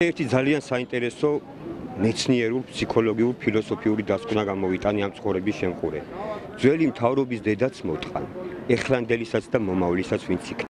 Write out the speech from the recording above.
ერთი ძალიან საინტერესო მეცნიერულ, ფსიქოლოგიურ, ფილოსოფიური დასკვნა გამოვიტანე ამ ცხოვრების შემყურე. ძველი მთავრობის დედაც მოტყან, ეხლანდელისაც და მომავლისაც ვინც იქნება.